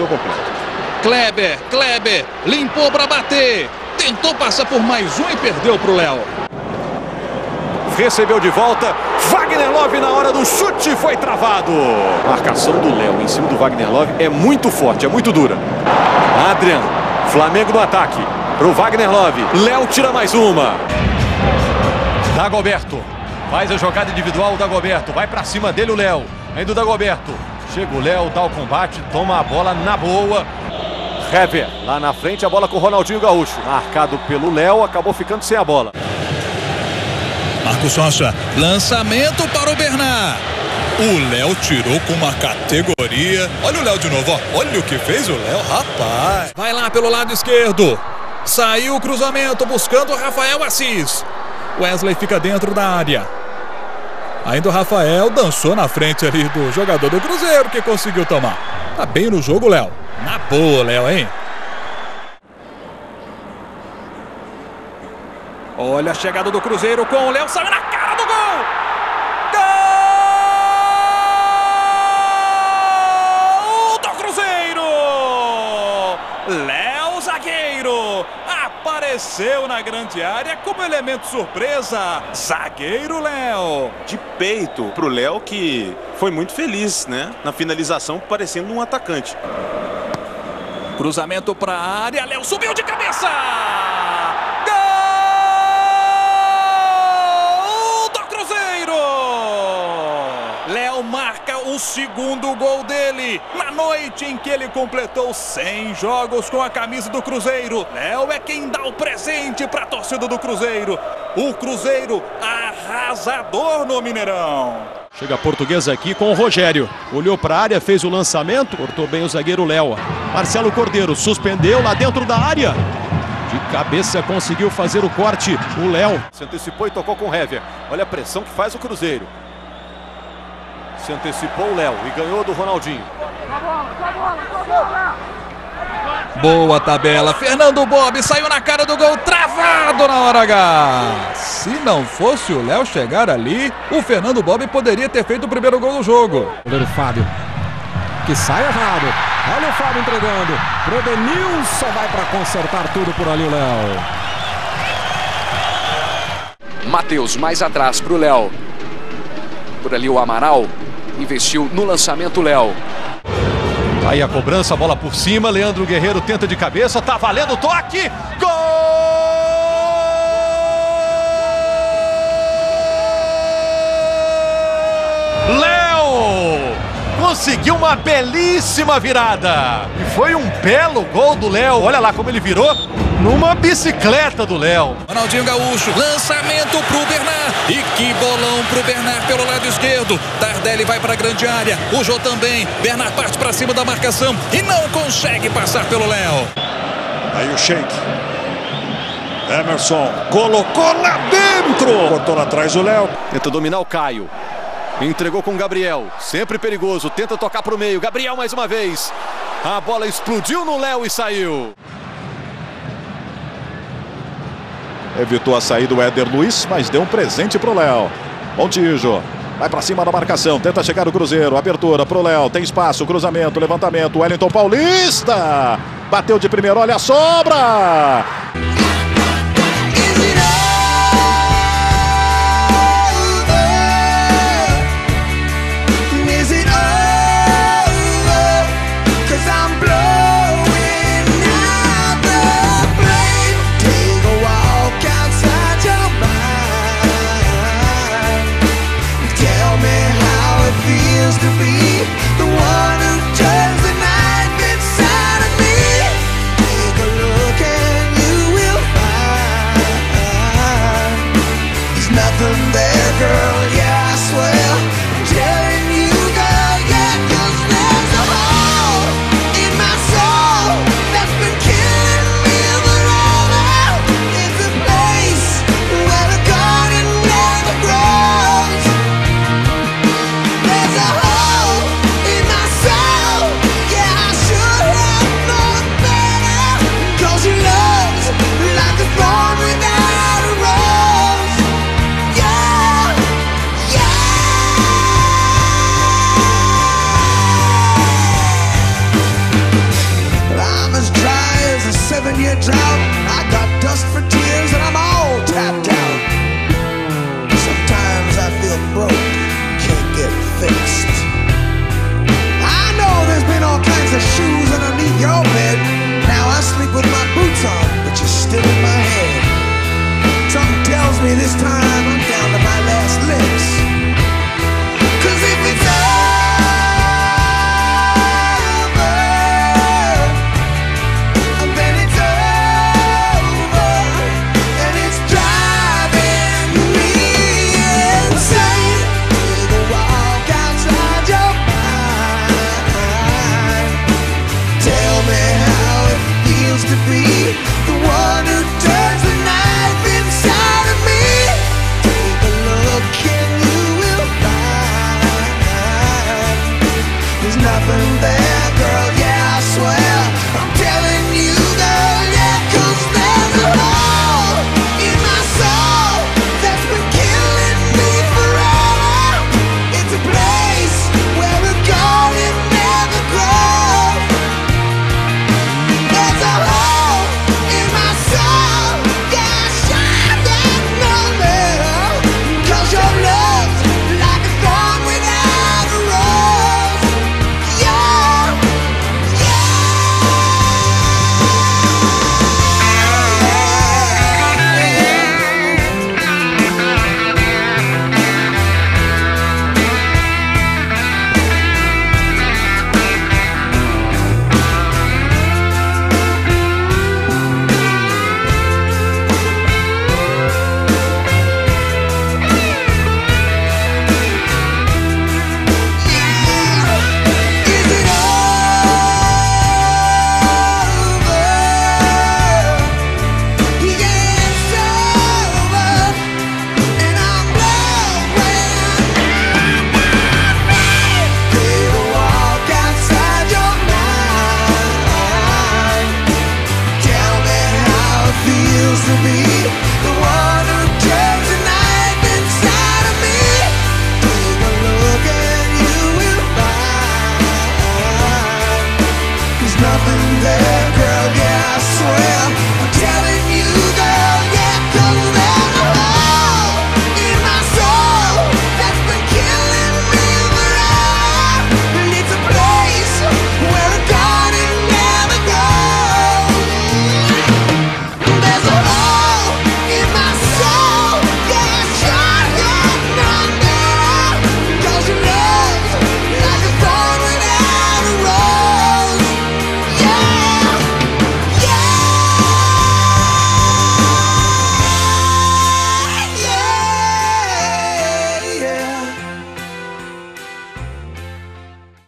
Eu completo. Kleber, Kleber, limpou para bater. Tentou passar por mais um e perdeu para o Léo. Recebeu de volta. Wagner Love na hora do chute foi travado. Marcação do Léo em cima do Wagner Love é muito forte, é muito dura. Adrian, Flamengo no ataque. Pro Wagner Love. Léo tira mais uma. Dagoberto. Faz a jogada individual o Dagoberto. Vai para cima dele o Léo. Ainda o Dagoberto. Chega o Léo, dá o combate, toma a bola na boa. Hever, lá na frente, a bola com o Ronaldinho Gaúcho. Marcado pelo Léo, acabou ficando sem a bola. Marcos Rocha, lançamento para o Bernard. O Léo tirou com uma categoria. Olha o Léo de novo, ó. olha o que fez o Léo, rapaz. Vai lá pelo lado esquerdo. Saiu o cruzamento buscando o Rafael Assis. Wesley fica dentro da área. Ainda o Rafael dançou na frente ali do jogador do Cruzeiro que conseguiu tomar. Tá bem no jogo, Léo. Na boa, Léo, hein? Olha a chegada do Cruzeiro com o Léo, saiu na cara do gol do Cruzeiro! Léo zagueiro apareceu na grande área como elemento surpresa. Zagueiro Léo. De peito pro Léo que foi muito feliz, né? Na finalização, parecendo um atacante. Cruzamento para a área, Léo subiu de cabeça! O segundo gol dele na noite em que ele completou 100 jogos com a camisa do Cruzeiro. Léo é quem dá o presente para a torcida do Cruzeiro. O Cruzeiro arrasador no Mineirão. Chega a portuguesa aqui com o Rogério. Olhou para a área, fez o lançamento, cortou bem o zagueiro Léo. Marcelo Cordeiro suspendeu lá dentro da área. De cabeça conseguiu fazer o corte o Léo. Se antecipou e tocou com o Hever. Olha a pressão que faz o Cruzeiro. Se antecipou o Léo e ganhou do Ronaldinho. Boa tabela. Fernando Bob saiu na cara do gol, travado na hora H. Se não fosse o Léo chegar ali, o Fernando Bob poderia ter feito o primeiro gol do jogo. O Fábio. Que sai errado. Olha o Fábio entregando. Pro Denilson vai para consertar tudo por ali o Léo. Matheus mais atrás pro Léo. Por ali o Amaral investiu no lançamento Léo. Aí a cobrança, bola por cima, Leandro Guerreiro tenta de cabeça, tá valendo o toque, gol! Conseguiu uma belíssima virada. E foi um belo gol do Léo. Olha lá como ele virou numa bicicleta do Léo. Ronaldinho Gaúcho, lançamento pro Bernard. E que bolão pro Bernard pelo lado esquerdo. Tardelli vai para a grande área. O Jô também. Bernard parte para cima da marcação e não consegue passar pelo Léo. Aí o Sheik. Emerson colocou lá dentro. Cortou lá atrás o Léo. Tenta dominar o Caio. Entregou com o Gabriel. Sempre perigoso. Tenta tocar para o meio. Gabriel mais uma vez. A bola explodiu no Léo e saiu. Evitou a saída do Éder Luiz, mas deu um presente pro Léo. Montijo. Vai para cima da marcação, tenta chegar o Cruzeiro, abertura pro Léo, tem espaço, cruzamento, levantamento, Wellington Paulista, bateu de primeiro, olha a sobra! when you drop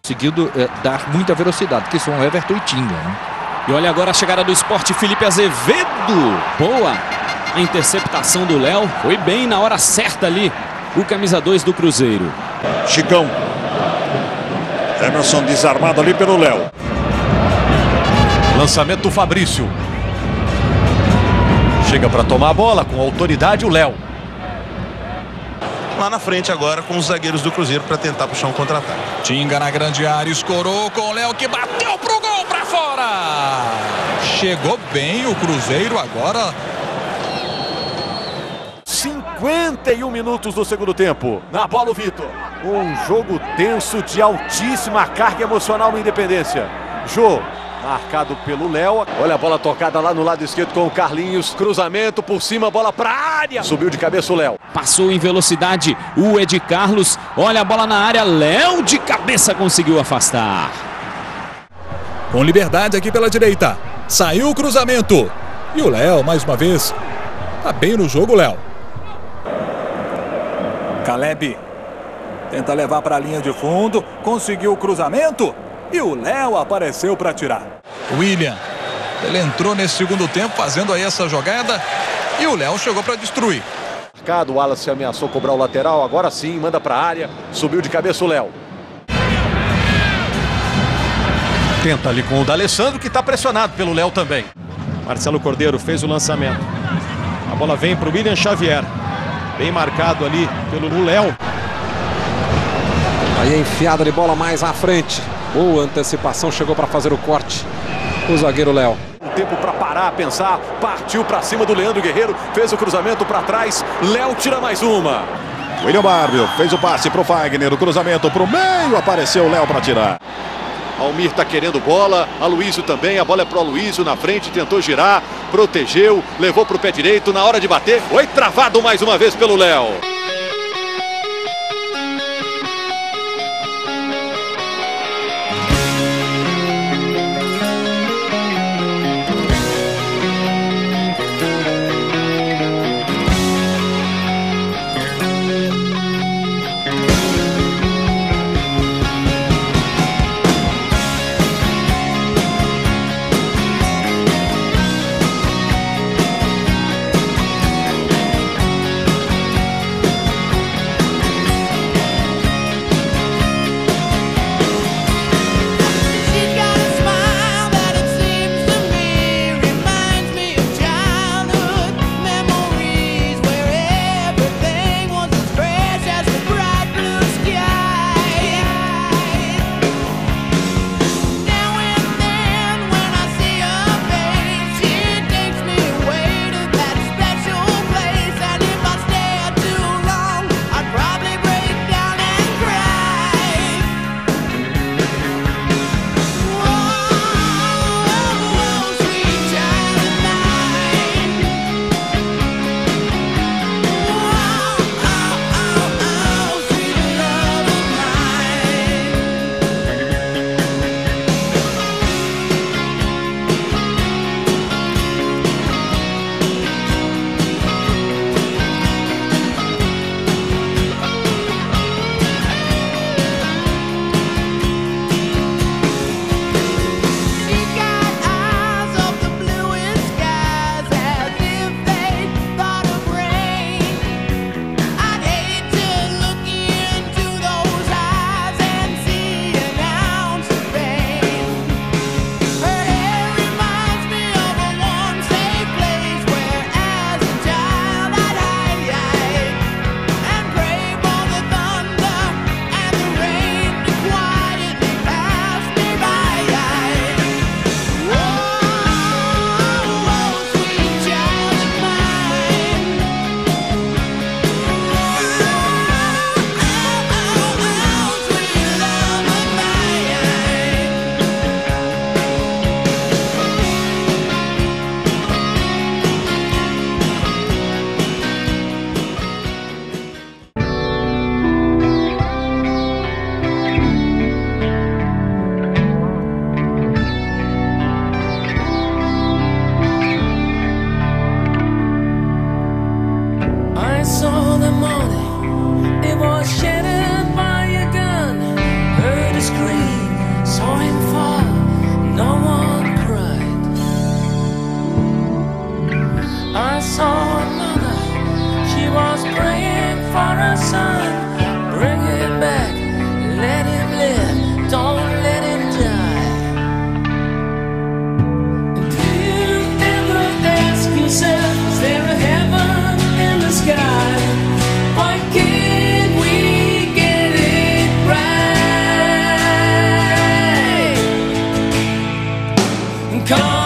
Conseguido eh, dar muita velocidade, que são Everton e Tinga, né? E olha agora a chegada do esporte Felipe Azevedo. Boa a interceptação do Léo. Foi bem na hora certa ali. O camisa 2 do Cruzeiro. Chicão. Emerson desarmado ali pelo Léo. Lançamento do Fabrício. Chega para tomar a bola com autoridade o Léo. Lá na frente agora com os zagueiros do Cruzeiro para tentar puxar um contra-ataque. Tinga na grande área, escorou com o Léo que bateu pro gol para fora. Chegou bem o Cruzeiro agora. 51 minutos do segundo tempo. Na bola o Vitor. Um jogo tenso de altíssima carga emocional no Independência. Jô, marcado pelo Léo. Olha a bola tocada lá no lado esquerdo com o Carlinhos. Cruzamento por cima, bola pra área. Subiu de cabeça o Léo. Passou em velocidade o Ed Carlos. Olha a bola na área. Léo de cabeça conseguiu afastar. Com liberdade aqui pela direita. Saiu o cruzamento. E o Léo, mais uma vez, tá bem no jogo, Léo. Caleb tenta levar para a linha de fundo, conseguiu o cruzamento e o Léo apareceu para tirar. William, ele entrou nesse segundo tempo fazendo aí essa jogada e o Léo chegou para destruir. Marcado, o Wallace ameaçou cobrar o lateral. Agora sim, manda pra área. Subiu de cabeça o Léo. Tenta ali com o D'Alessandro que está pressionado pelo Léo também. Marcelo Cordeiro fez o lançamento. A bola vem para o William Xavier. Bem marcado ali pelo Léo. Aí a enfiada de bola mais à frente. Boa antecipação, chegou para fazer o corte. O zagueiro Léo. Um tempo para parar, pensar, partiu para cima do Leandro Guerreiro, fez o cruzamento para trás, Léo tira mais uma. William Barbio fez o passe para o Fagner, o cruzamento para o meio, apareceu o Léo para tirar. Almir tá querendo bola, Aloysio também, a bola é pro Aloysio na frente, tentou girar, protegeu, levou pro pé direito, na hora de bater, foi travado mais uma vez pelo Léo. I saw another. She was praying for her son. Bring him back. Let him live. Don't let him die. And do you ever ask yourself, is there a heaven in the sky? Why can't we get it right? Come.